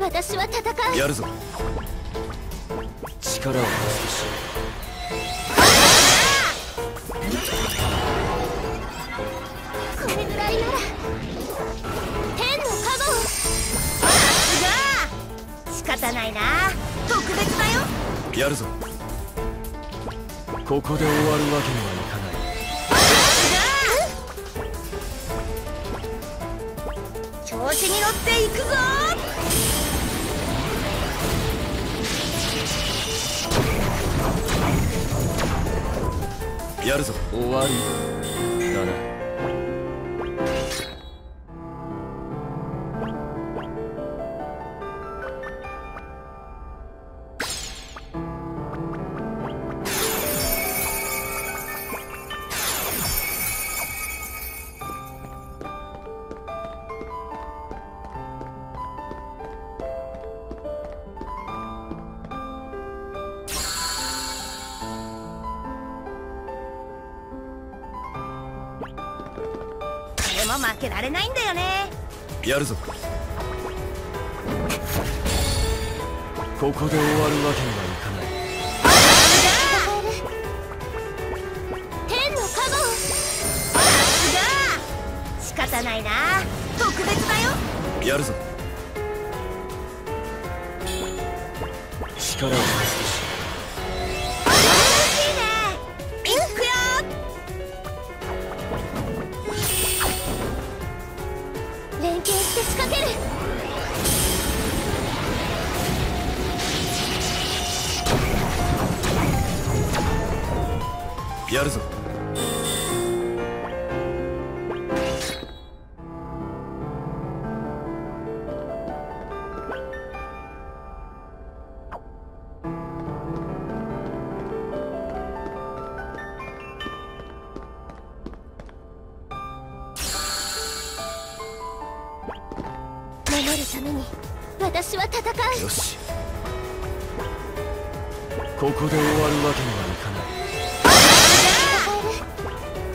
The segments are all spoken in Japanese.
私は戦う。やるぞ。力を貸すこれぐらいなら天の加護を。仕方ないな。特別だよ。しやるぞ。ここで終わるわけにはい調子に乗っていくぞ。やるぞ。終わりだなも負けられないんだよね。やるぞ。ここで終わるわけにはいかない。天の加護。を仕方ないな。特別だよ。やるぞ。力をために私は戦う。よし。ここで終わるわけにはいかない。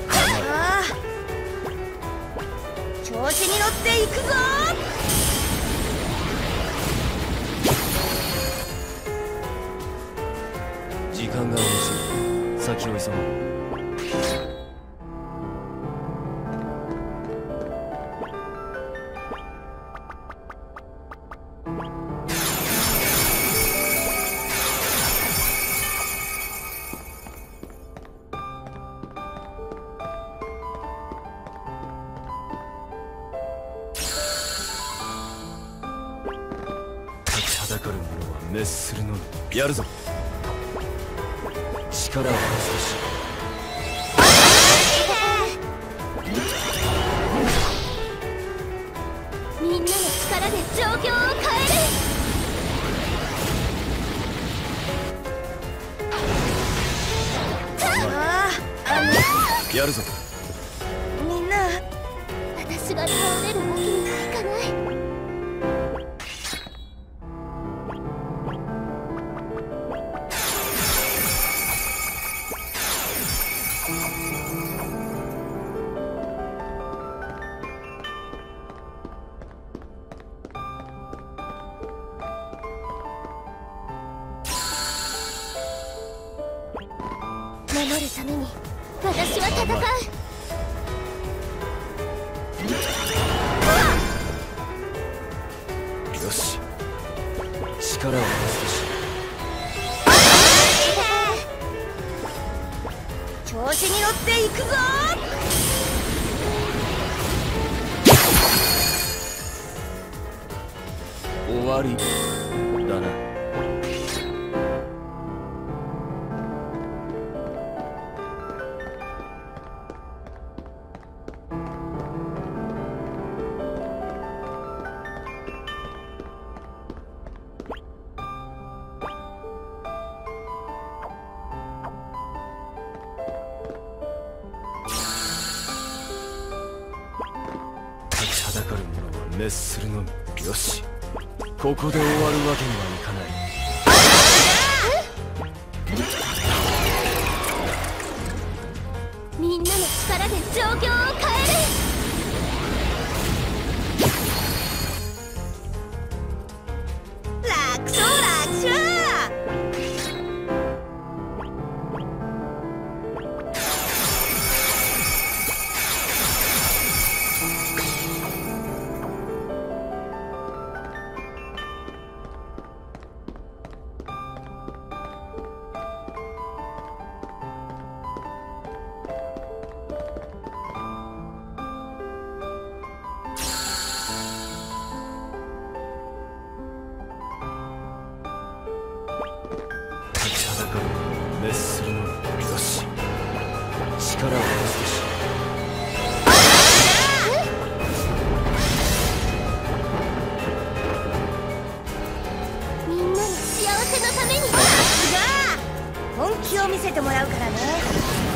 ああ。調子に乗っていくぞ。時間が惜しい先を急ごう者は滅するのみやるぞ。力を貸すし。みんなの力で状況を変える。やるぞ私。は戦うよし。力を貸すし。調子に乗っていくぞ終わりだな。滅するのみよし。ここで終わるわけにはいかない。みんなの力で状況を変える。立ちはだかる者を滅するのみよし力を出すべしみんなの幸せのために。さすが本気を見せてもらうからね。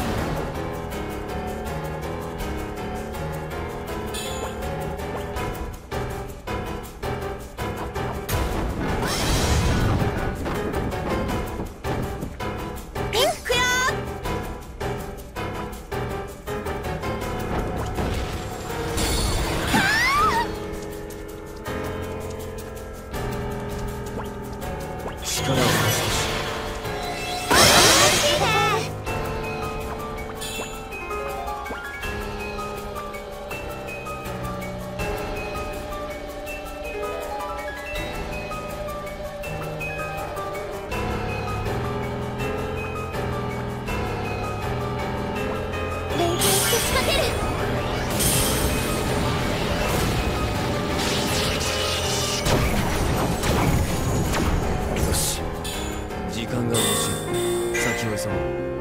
い先